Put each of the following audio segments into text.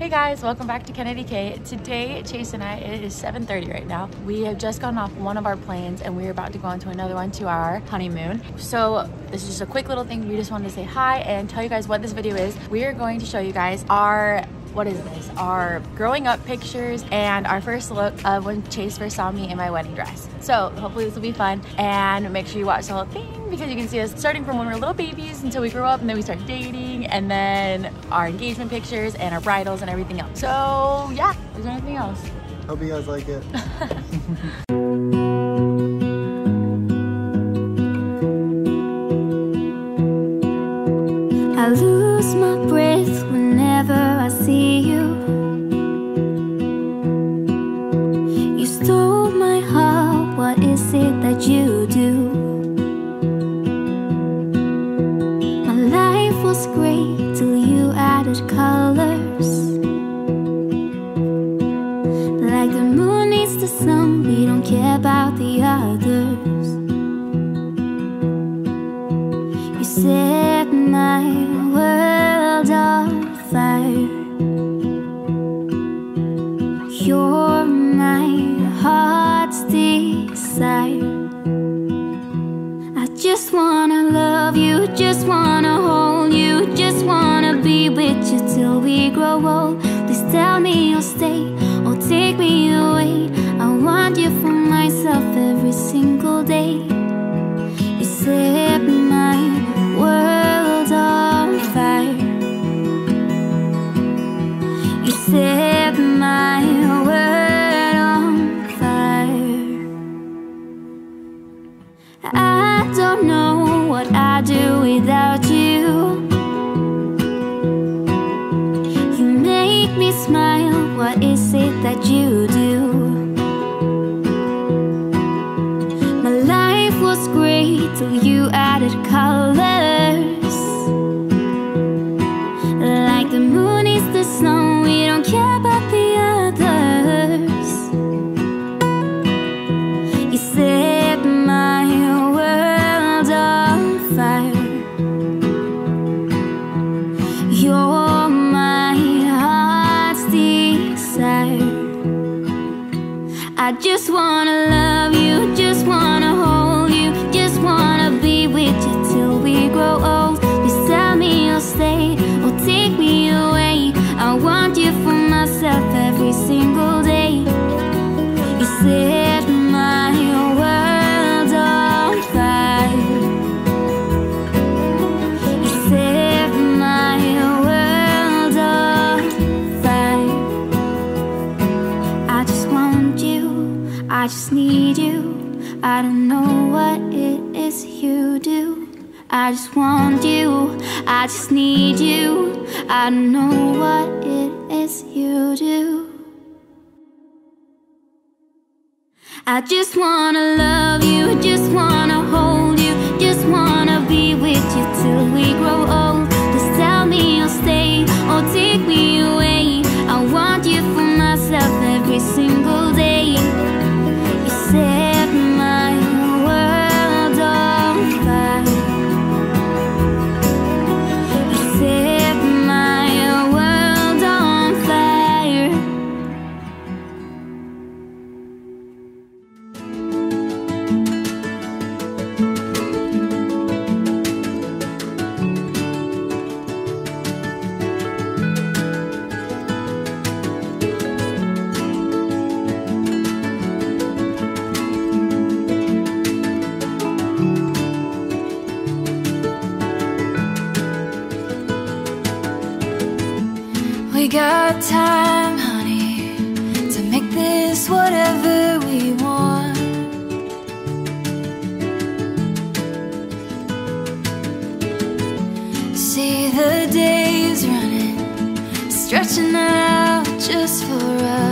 Hey guys, welcome back to KennaDee Kay. Today, Chase and I, it is 7.30 right now. We have just gotten off one of our planes and we're about to go on to another one to our honeymoon. So this is just a quick little thing. We just wanted to say hi and tell you guys what this video is. We are going to show you guys our what is this? Our growing up pictures and our first look of when Chase first saw me in my wedding dress. So hopefully this will be fun and make sure you watch the whole thing because you can see us starting from when we were little babies until we grew up and then we started dating and then our engagement pictures and our bridals and everything else. So yeah, is there anything else? Hope you guys like it. I lose my breath just wanna love you, just wanna hold you, just wanna be with you till we grow old. Please tell me you'll stay or take me away. You added colors. I don't know what it is you do. I just want you, I just need you. I don't know what it is you do. I just wanna love got time, honey, to make this whatever we want. See the days running, stretching out just for us.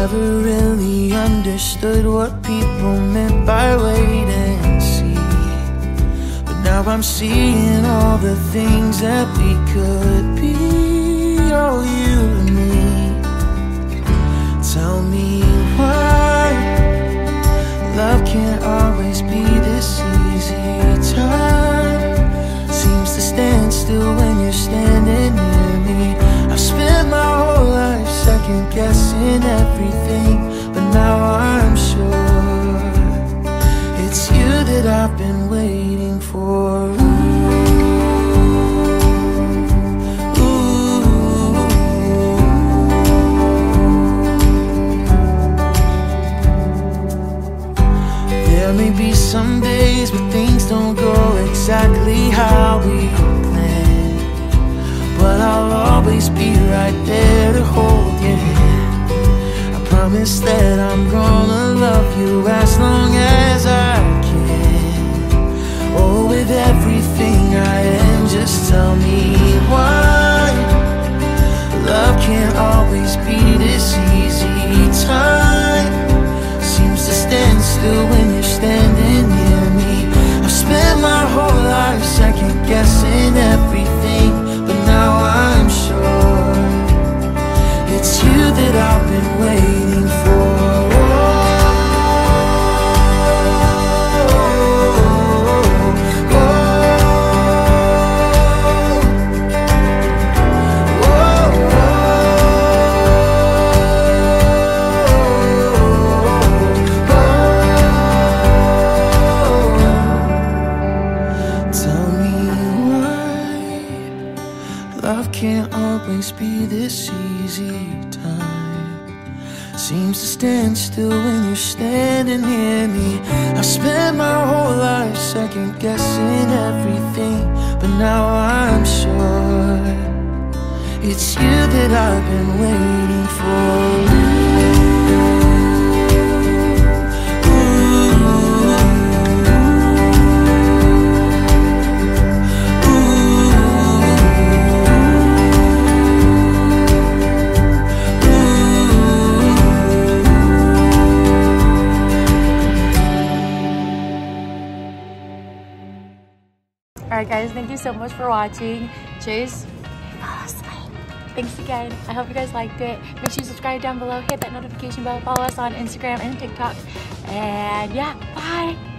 Never really understood what people meant by wait and see. But now I'm seeing all the things that we could be, oh, you and me. Tell me why love can't always be this easy. Time seems to stand still when you're standing second guessing everything, but now I'm sure it's you that I've been waiting for. There may be some days when things don't go exactly how we planned. But I'll always be right there to hold hand. I promise that I'm gonna love you as long as I can. Oh, with everything I am, just tell me why. Love can't always be this easy. Time seems to stand still when you're standing near me. I've spent my whole life second guessing everything, I've been waiting it's you that I've been waiting for. All right, guys, thank you so much for watching. Chase. Thanks again. I hope you guys liked it. Make sure you subscribe down below, hit that notification bell, follow us on Instagram and TikTok. And yeah, bye.